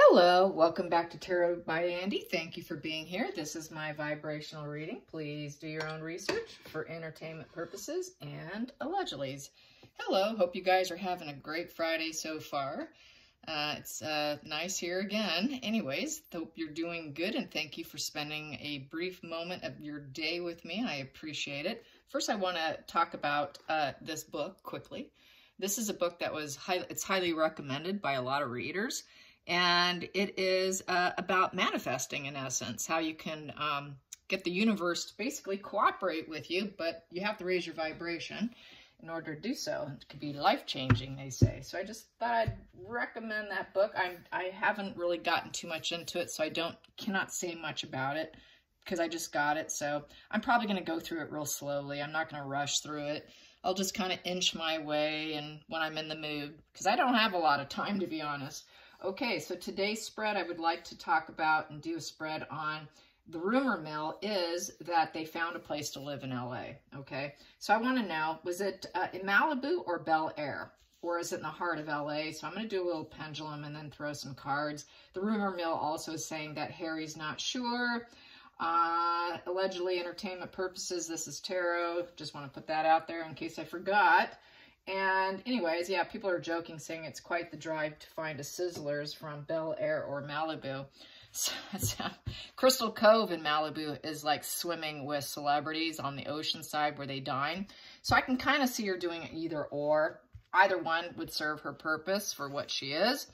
Hello, welcome back to Tarot by Andie. Thank you for being here. This is my vibrational reading. Please do your own research for entertainment purposes and allegedly's. Hello, hope you guys are having a great Friday so far. Uh, it's uh, nice here again. Anyways, hope you're doing good and thank you for spending a brief moment of your day with me. I appreciate it. First, I want to talk about uh, this book quickly. This is a book that was high, it's highly recommended by a lot of readers and it is uh, about manifesting in essence, how you can um, get the universe to basically cooperate with you, but you have to raise your vibration in order to do so. It could be life-changing, they say. So I just thought I'd recommend that book. I'm, I haven't really gotten too much into it, so I don't cannot say much about it because I just got it. So I'm probably going to go through it real slowly. I'm not going to rush through it. I'll just kind of inch my way and when I'm in the mood because I don't have a lot of time, to be honest. Okay, so today's spread I would like to talk about and do a spread on the rumor mill is that they found a place to live in LA, okay? So I want to know, was it uh, in Malibu or Bel Air? Or is it in the heart of LA? So I'm going to do a little pendulum and then throw some cards. The rumor mill also is saying that Harry's not sure. Uh, allegedly entertainment purposes, this is tarot. Just want to put that out there in case I forgot. And anyways, yeah, people are joking, saying it's quite the drive to find a Sizzlers from Bel Air or Malibu. So, so, Crystal Cove in Malibu is like swimming with celebrities on the ocean side where they dine. So I can kind of see her doing either or. Either one would serve her purpose for what she is.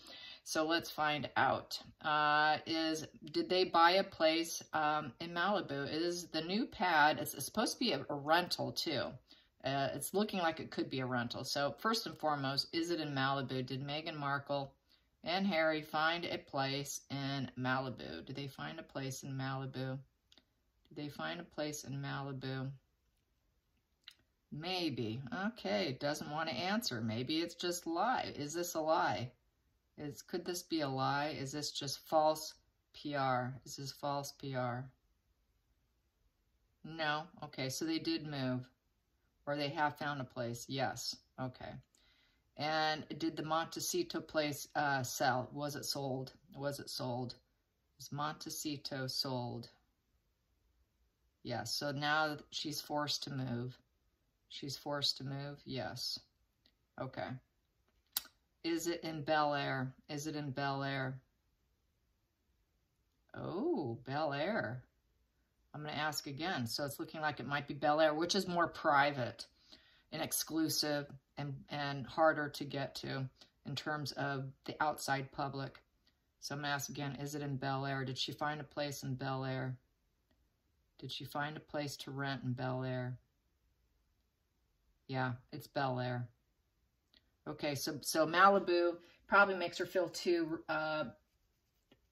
So let's find out. Uh, is Did they buy a place um, in Malibu? Is the new pad, it's, it's supposed to be a, a rental too. Uh, it's looking like it could be a rental. So first and foremost, is it in Malibu? Did Meghan Markle and Harry find a place in Malibu? Did they find a place in Malibu? Did they find a place in Malibu? Maybe. Okay, doesn't want to answer. Maybe it's just lie. Is this a lie? Is Could this be a lie? Is this just false PR? Is this false PR? No. Okay, so they did move. Or they have found a place. Yes. Okay. And did the Montecito place uh, sell? Was it sold? Was it sold? Is Montecito sold? Yes. So now she's forced to move. She's forced to move? Yes. Okay. Is it in Bel Air? Is it in Bel Air? Oh, Bel Air. I'm going to ask again. So it's looking like it might be Bel Air, which is more private and exclusive and, and harder to get to in terms of the outside public. So I'm going to ask again, is it in Bel Air? Did she find a place in Bel Air? Did she find a place to rent in Bel Air? Yeah, it's Bel Air. Okay, so so Malibu probably makes her feel too uh,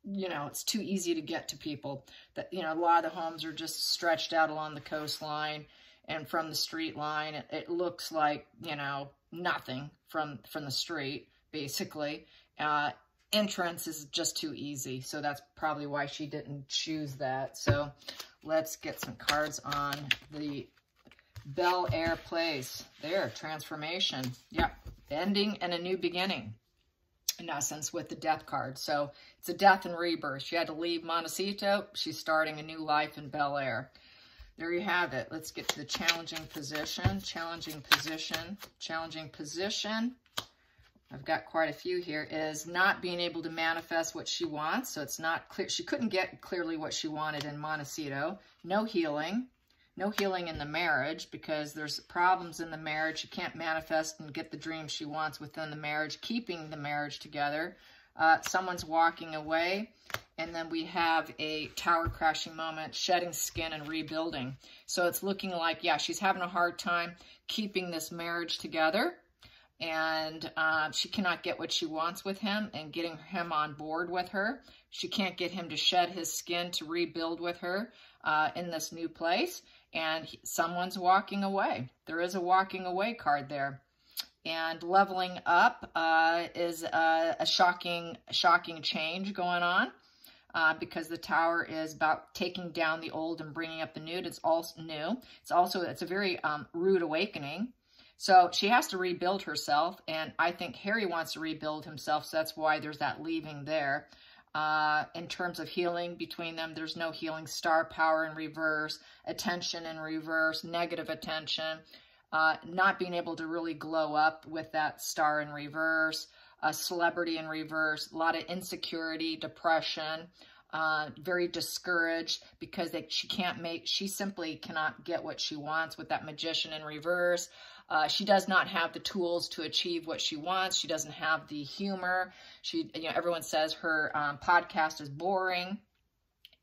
you know, it's too easy to get to people. That You know, a lot of the homes are just stretched out along the coastline and from the street line. It, it looks like, you know, nothing from, from the street, basically. Uh, entrance is just too easy, so that's probably why she didn't choose that. So let's get some cards on the Bel Air Place. There, transformation. Yep, ending and a new beginning in essence, with the death card. So it's a death and rebirth. She had to leave Montecito. She's starting a new life in Bel Air. There you have it. Let's get to the challenging position. Challenging position. Challenging position. I've got quite a few here, is not being able to manifest what she wants. So it's not clear. She couldn't get clearly what she wanted in Montecito. No healing no healing in the marriage because there's problems in the marriage. She can't manifest and get the dream she wants within the marriage, keeping the marriage together. Uh, someone's walking away. And then we have a tower crashing moment, shedding skin and rebuilding. So it's looking like, yeah, she's having a hard time keeping this marriage together. And uh, she cannot get what she wants with him and getting him on board with her. She can't get him to shed his skin to rebuild with her uh, in this new place and someone's walking away. There is a walking away card there. And leveling up uh, is a, a, shocking, shocking change going on uh, because the tower is about taking down the old and bringing up the new. It's also new. It's also, it's a very um, rude awakening. So she has to rebuild herself, and I think Harry wants to rebuild himself, so that's why there's that leaving there. Uh, in terms of healing between them, there's no healing. Star power in reverse, attention in reverse, negative attention, uh, not being able to really glow up with that star in reverse, a celebrity in reverse, a lot of insecurity, depression, uh, very discouraged because they, she can't make, she simply cannot get what she wants with that magician in reverse. Uh, she does not have the tools to achieve what she wants. She doesn't have the humor. She, you know, everyone says her um, podcast is boring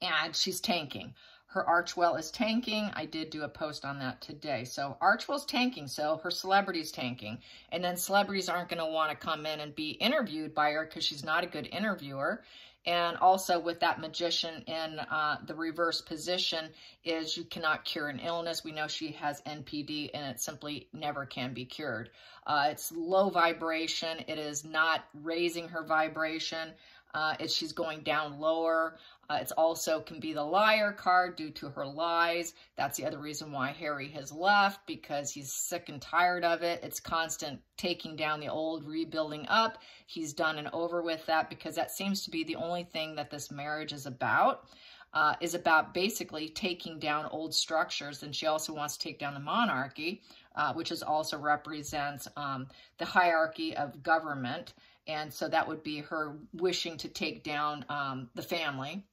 and she's tanking. Her Archewell is tanking. I did do a post on that today. So Archewell's tanking, so her celebrity's tanking. And then celebrities aren't going to want to come in and be interviewed by her because she's not a good interviewer. And also with that magician in uh, the reverse position is you cannot cure an illness. We know she has NPD and it simply never can be cured. Uh, it's low vibration. It is not raising her vibration. Uh, she's going down lower. Uh, it's also can be the liar card due to her lies. That's the other reason why Harry has left because he's sick and tired of it. It's constant taking down the old, rebuilding up. He's done and over with that because that seems to be the only thing that this marriage is about. Uh, is about basically taking down old structures. And she also wants to take down the monarchy, uh, which is also represents um, the hierarchy of government. And so that would be her wishing to take down um, the family.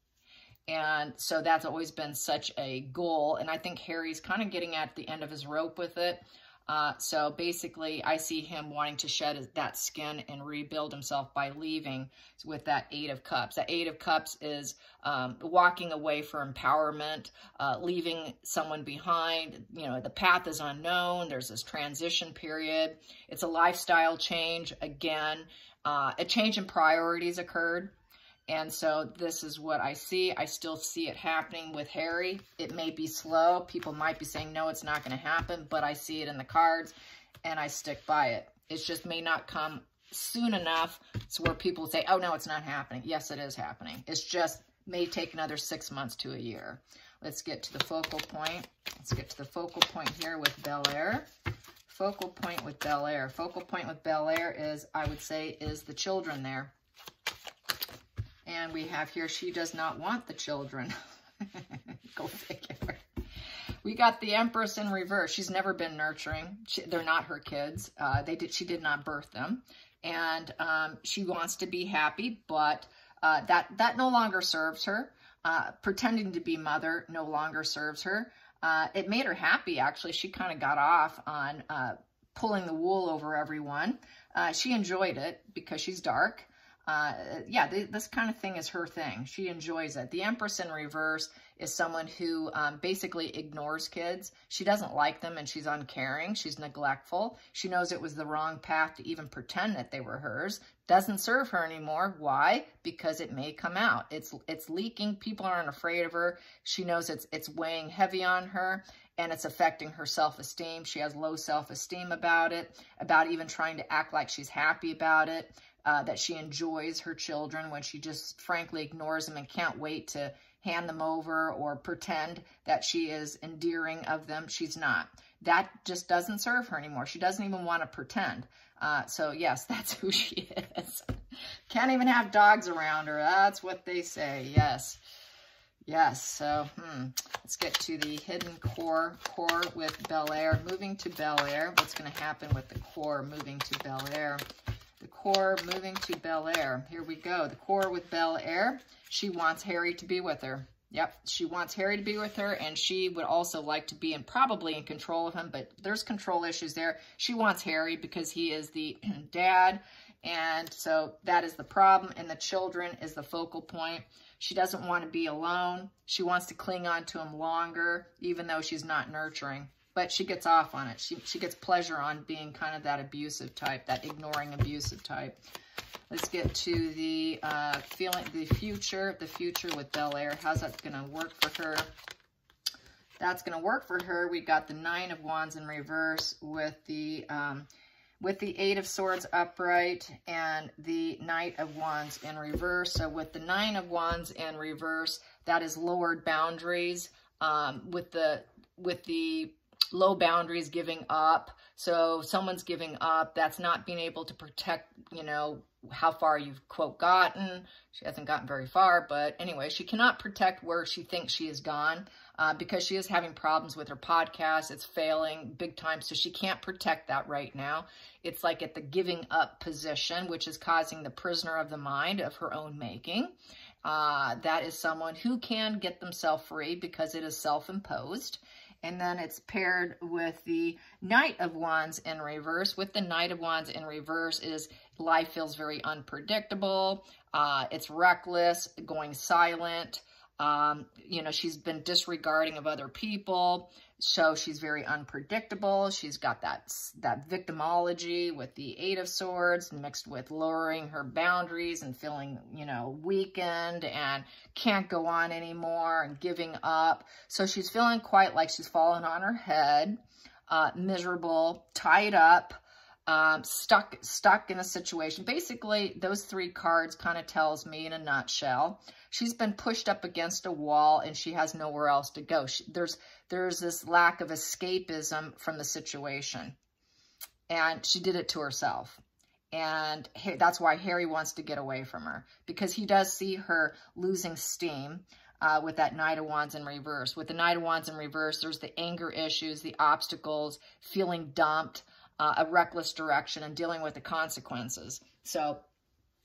And so that's always been such a goal. And I think Harry's kind of getting at the end of his rope with it. Uh, so basically, I see him wanting to shed that skin and rebuild himself by leaving with that Eight of Cups. That Eight of Cups is um, walking away for empowerment, uh, leaving someone behind. You know, the path is unknown. There's this transition period. It's a lifestyle change. Again, uh, a change in priorities occurred. And so this is what I see. I still see it happening with Harry. It may be slow. People might be saying, no, it's not going to happen, but I see it in the cards and I stick by it. It just may not come soon enough to where people say, oh, no, it's not happening. Yes, it is happening. It's just may take another six months to a year. Let's get to the focal point. Let's get to the focal point here with Bel Air. Focal point with Bel Air. Focal point with Bel Air is, I would say, is the children there. And we have here, she does not want the children. Go figure. We got the Empress in reverse. She's never been nurturing. She, they're not her kids. Uh, they did. She did not birth them. And um, she wants to be happy, but uh, that, that no longer serves her. Uh, pretending to be mother no longer serves her. Uh, it made her happy, actually. She kind of got off on uh, pulling the wool over everyone. Uh, she enjoyed it because she's dark uh, yeah, th this kind of thing is her thing. She enjoys it. The Empress in reverse is someone who um, basically ignores kids. She doesn't like them and she's uncaring. She's neglectful. She knows it was the wrong path to even pretend that they were hers. Doesn't serve her anymore. Why? Because it may come out. It's it's leaking. People aren't afraid of her. She knows it's it's weighing heavy on her and it's affecting her self-esteem. She has low self-esteem about it, about even trying to act like she's happy about it uh, that she enjoys her children when she just frankly ignores them and can't wait to hand them over or pretend that she is endearing of them. She's not. That just doesn't serve her anymore. She doesn't even want to pretend. Uh, so yes, that's who she is. Can't even have dogs around her. That's what they say. Yes. Yes, so hmm, let's get to the hidden core, core with Bel Air. Moving to Bel Air, what's going to happen with the core moving to Bel Air? The core moving to Bel Air. Here we go. The core with Bel Air. She wants Harry to be with her. Yep, she wants Harry to be with her, and she would also like to be in probably in control of him, but there's control issues there. She wants Harry because he is the dad, and so that is the problem, and the children is the focal point. She doesn't want to be alone. She wants to cling on to him longer, even though she's not nurturing but she gets off on it. She, she gets pleasure on being kind of that abusive type, that ignoring abusive type. Let's get to the uh, feeling, the future, the future with Bel Air. How's that going to work for her? That's going to work for her. We got the Nine of Wands in reverse with the um, with the Eight of Swords upright and the Knight of Wands in reverse. So with the Nine of Wands in reverse, that is lowered boundaries. Um, with the with the low boundaries, giving up. So someone's giving up. That's not being able to protect, you know, how far you've, quote, gotten. She hasn't gotten very far, but anyway, she cannot protect where she thinks she has gone uh, because she is having problems with her podcast. It's failing big time, so she can't protect that right now. It's like at the giving up position, which is causing the prisoner of the mind of her own making. Uh, that is someone who can get themselves free because it is self-imposed. And then it's paired with the Knight of Wands in reverse. With the Knight of Wands in reverse is life feels very unpredictable. Uh, it's reckless, going silent. Um, you know, she's been disregarding of other people. So she's very unpredictable. She's got that, that victimology with the Eight of Swords mixed with lowering her boundaries and feeling, you know, weakened and can't go on anymore and giving up. So she's feeling quite like she's fallen on her head, uh, miserable, tied up, um, stuck stuck in a situation. Basically, those three cards kind of tells me in a nutshell. She's been pushed up against a wall and she has nowhere else to go. She, there's there's this lack of escapism from the situation. And she did it to herself. And that's why Harry wants to get away from her because he does see her losing steam. Uh, with that Knight of Wands in reverse. With the Knight of Wands in reverse, there's the anger issues, the obstacles, feeling dumped, uh, a reckless direction and dealing with the consequences. So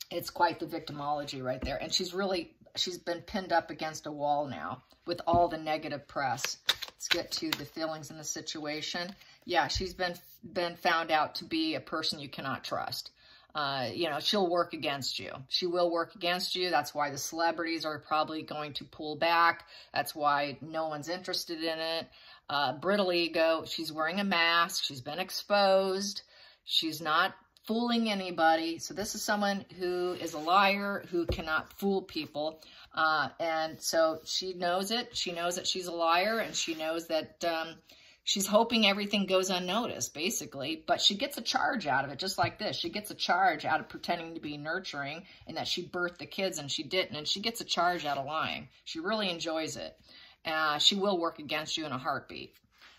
it's quite the victimology right there. And she's really, she's been pinned up against a wall now with all the negative press. Let's get to the feelings in the situation. Yeah, she's been been found out to be a person you cannot trust. Uh, you know, she'll work against you. She will work against you. That's why the celebrities are probably going to pull back. That's why no one's interested in it uh, brittle ego. She's wearing a mask. She's been exposed. She's not fooling anybody. So this is someone who is a liar, who cannot fool people. Uh, and so she knows it. She knows that she's a liar, and she knows that um, she's hoping everything goes unnoticed, basically. But she gets a charge out of it, just like this. She gets a charge out of pretending to be nurturing and that she birthed the kids and she didn't. And she gets a charge out of lying. She really enjoys it uh, she will work against you in a heartbeat.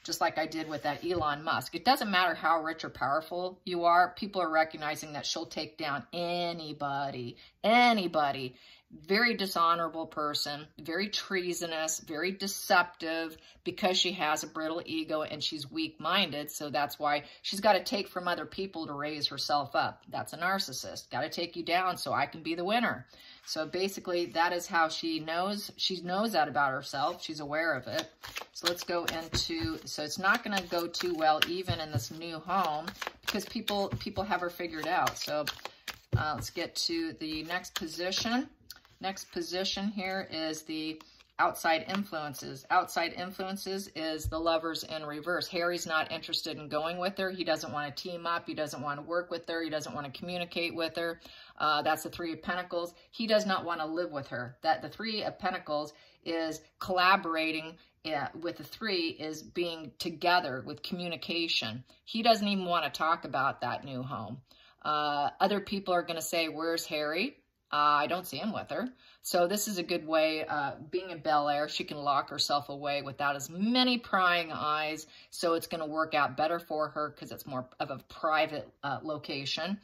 Just like I did with that Elon Musk. It doesn't matter how rich or powerful you are. People are recognizing that she'll take down anybody, anybody very dishonorable person, very treasonous, very deceptive because she has a brittle ego and she's weak-minded. So that's why she's got to take from other people to raise herself up. That's a narcissist. Got to take you down so I can be the winner. So basically that is how she knows. She knows that about herself. She's aware of it. So let's go into, so it's not going to go too well even in this new home because people, people have her figured out. So uh, let's get to the next position. Next position here is the outside influences. Outside influences is the lovers in reverse. Harry's not interested in going with her. He doesn't want to team up. He doesn't want to work with her. He doesn't want to communicate with her. Uh, that's the Three of Pentacles. He does not want to live with her. That the Three of Pentacles is collaborating yeah, with the three is being together with communication. He doesn't even want to talk about that new home. Uh, other people are going to say, where's Harry? Uh, I don't see him with her. So this is a good way, uh, being in Bel Air, she can lock herself away without as many prying eyes. So it's going to work out better for her because it's more of a private uh, location.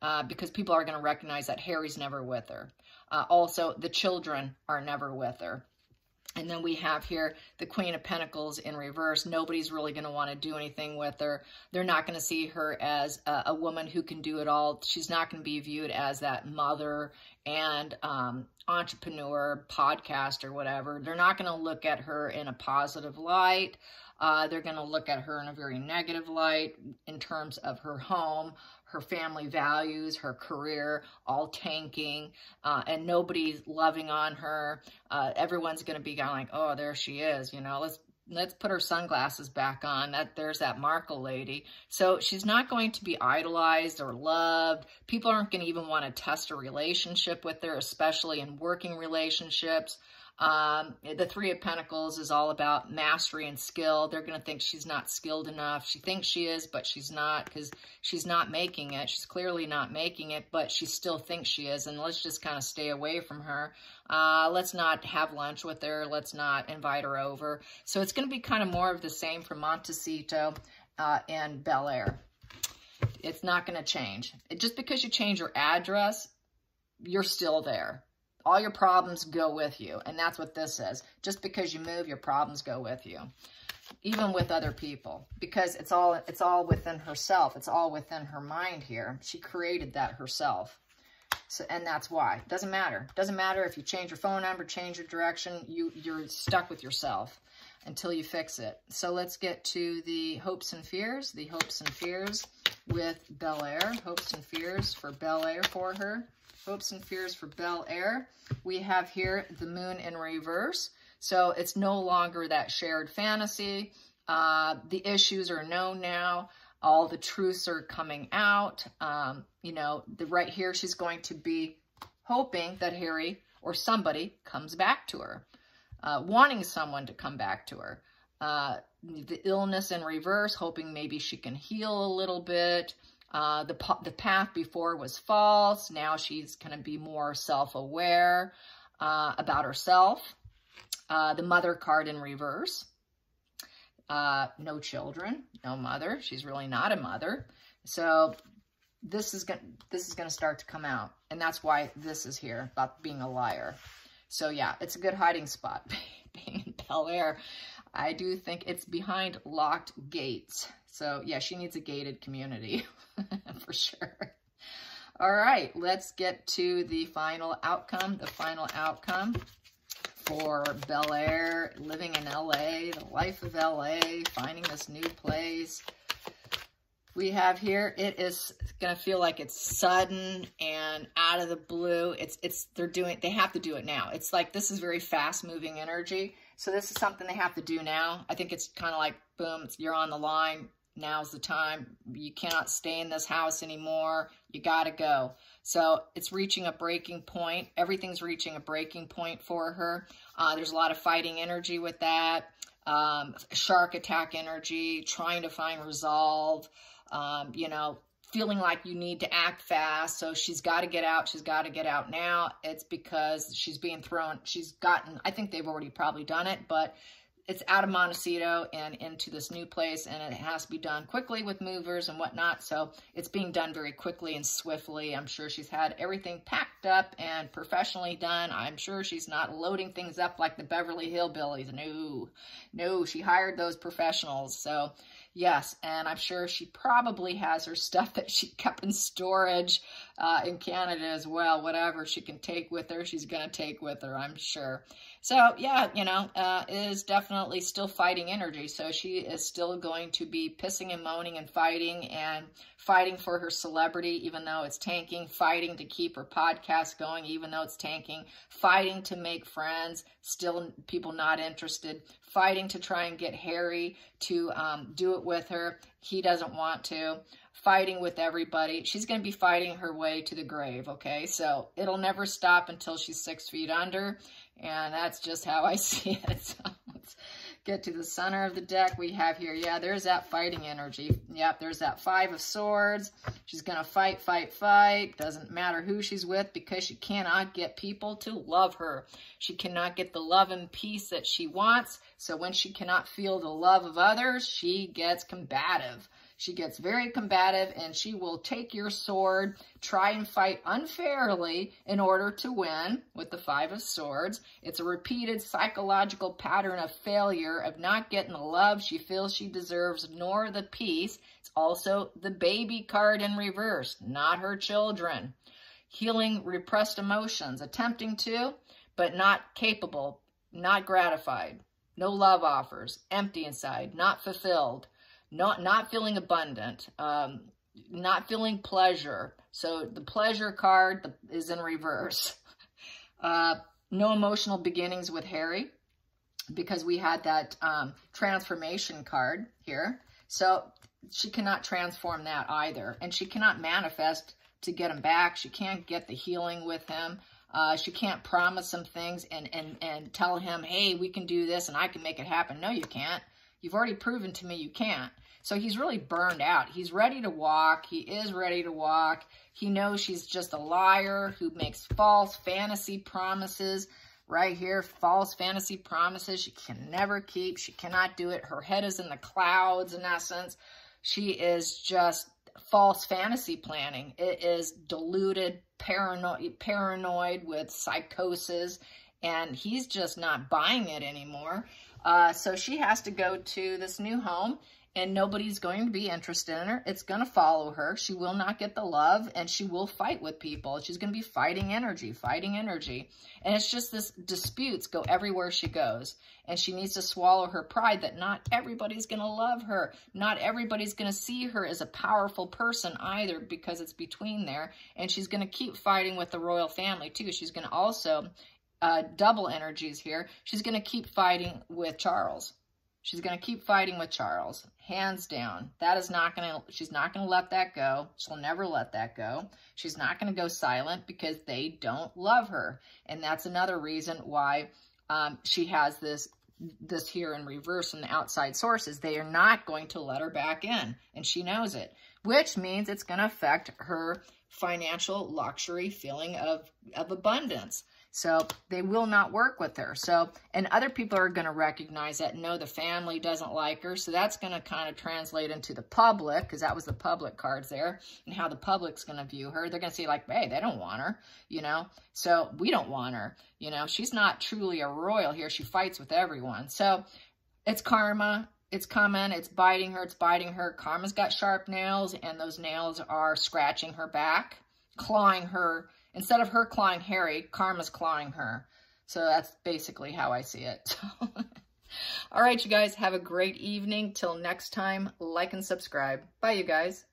Uh, because people are going to recognize that Harry's never with her. Uh, also, the children are never with her. And then we have here the Queen of Pentacles in reverse. Nobody's really going to want to do anything with her. They're not going to see her as a, a, woman who can do it all. She's not going to be viewed as that mother and um, entrepreneur, podcaster, whatever. They're not going to look at her in a positive light. Uh, they're going to look at her in a very negative light in terms of her home, her family values, her career, all tanking, uh, and nobody's loving on her. Uh, everyone's going to be kind of like, oh, there she is, you know, let's let's put her sunglasses back on. That There's that Markle lady. So she's not going to be idolized or loved. People aren't going to even want to test a relationship with her, especially in working relationships. Um, the Three of Pentacles is all about mastery and skill. They're going to think she's not skilled enough. She thinks she is, but she's not because she's not making it. She's clearly not making it, but she still thinks she is. And let's just kind of stay away from her. Uh, let's not have lunch with her. Let's not invite her over. So it's going to be kind of more of the same for Montecito uh, and Bel Air. It's not going to change. It, just because you change your address, you're still there. All your problems go with you. And that's what this is. Just because you move, your problems go with you. Even with other people. Because it's all it's all within herself. It's all within her mind here. She created that herself. So, and that's why. It doesn't matter. Doesn't matter if you change your phone number, change your direction, you, you're stuck with yourself until you fix it. So let's get to the hopes and fears. The hopes and fears with Bel Air. Hopes and fears for Bel Air for her. Hopes and fears for Bel Air. We have here the moon in reverse. So it's no longer that shared fantasy. Uh, the issues are known now all the truths are coming out. Um, you know, the right here, she's going to be hoping that Harry or somebody comes back to her, uh, wanting someone to come back to her. Uh, the illness in reverse, hoping maybe she can heal a little bit. Uh, the, the path before was false. Now she's going to be more self-aware uh, about herself. Uh, the mother card in reverse. Uh, no children, no mother. She's really not a mother. So this is going this is going to start to come out. And that's why this is here, about being a liar. So yeah, it's a good hiding spot, being in Bel Air. I do think it's behind locked gates. So yeah, she needs a gated community for sure. All right, let's get to the final outcome. The final outcome for Bel Air, living in LA, the life of LA, finding this new place. We have here, it is going to feel like it's sudden and out of the blue. It's, it's, they're doing, they have to do it now. It's like, this is very fast moving energy. So this is something they have to do now. I think it's kind of like, boom, you're on the line. Now's the time. You cannot stay in this house anymore. You got to go. So it's reaching a breaking point. Everything's reaching a breaking point for her. Uh, there's a lot of fighting energy with that. Um, shark attack energy, trying to find resolve, um, you know, feeling like you need to act fast. So she's got to get out. She's got to get out now. It's because she's being thrown. She's gotten, I think they've already probably done it, but it's out of Montecito and into this new place, and it has to be done quickly with movers and whatnot. So it's being done very quickly and swiftly. I'm sure she's had everything packed up and professionally done. I'm sure she's not loading things up like the Beverly Hillbillies. No, no, she hired those professionals. So Yes, and I'm sure she probably has her stuff that she kept in storage uh, in Canada as well. Whatever she can take with her, she's going to take with her, I'm sure. So, yeah, you know, uh, is definitely still fighting energy. So she is still going to be pissing and moaning and fighting and fighting for her celebrity, even though it's tanking, fighting to keep her podcast going, even though it's tanking, fighting to make friends, still people not interested, fighting to try and get Harry to um, do it with her. He doesn't want to. Fighting with everybody. She's going to be fighting her way to the grave, okay? So it'll never stop until she's six feet under, and that's just how I see it. So get to the center of the deck. We have here, yeah, there's that fighting energy. Yep, there's that five of swords. She's going to fight, fight, fight. Doesn't matter who she's with because she cannot get people to love her. She cannot get the love and peace that she wants. So when she cannot feel the love of others, she gets combative. She gets very combative and she will take your sword, try and fight unfairly in order to win with the Five of Swords. It's a repeated psychological pattern of failure, of not getting the love she feels she deserves, nor the peace. It's also the baby card in reverse, not her children. Healing repressed emotions, attempting to, but not capable, not gratified. No love offers, empty inside, not fulfilled not not feeling abundant, um, not feeling pleasure. So the pleasure card is in reverse. Uh, no emotional beginnings with Harry because we had that um, transformation card here. So she cannot transform that either. And she cannot manifest to get him back. She can't get the healing with him. Uh, she can't promise some things and, and, and tell him, hey, we can do this and I can make it happen. No, you can't. You've already proven to me you can't. So he's really burned out. He's ready to walk. He is ready to walk. He knows she's just a liar who makes false fantasy promises. Right here, false fantasy promises she can never keep. She cannot do it. Her head is in the clouds, in essence. She is just false fantasy planning. It is deluded, paranoid, paranoid with psychosis, and he's just not buying it anymore. Uh, so she has to go to this new home and nobody's going to be interested in her. It's going to follow her. She will not get the love and she will fight with people. She's going to be fighting energy, fighting energy. And it's just this disputes go everywhere she goes. And she needs to swallow her pride that not everybody's going to love her. Not everybody's going to see her as a powerful person either because it's between there. And she's going to keep fighting with the royal family too. She's going to also uh, double energies here. She's going to keep fighting with Charles. She's going to keep fighting with Charles, hands down. That is not going to, she's not going to let that go. She'll never let that go. She's not going to go silent because they don't love her. And that's another reason why um, she has this this here in reverse the outside sources. They are not going to let her back in, and she knows it, which means it's going to affect her financial luxury feeling of, of abundance. So they will not work with her. So, and other people are going to recognize that. No, the family doesn't like her. So that's going to kind of translate into the public, because that was the public cards there, and how the public's going to view her. They're going to say like, hey, they don't want her, you know. So we don't want her, you know. She's not truly a royal here. She fights with everyone. So it's karma. It's coming. It's biting her. It's biting her. Karma's got sharp nails, and those nails are scratching her back, clawing her Instead of her clawing Harry, Karma's clawing her. So that's basically how I see it. All right, you guys, have a great evening. Till next time, like and subscribe. Bye, you guys.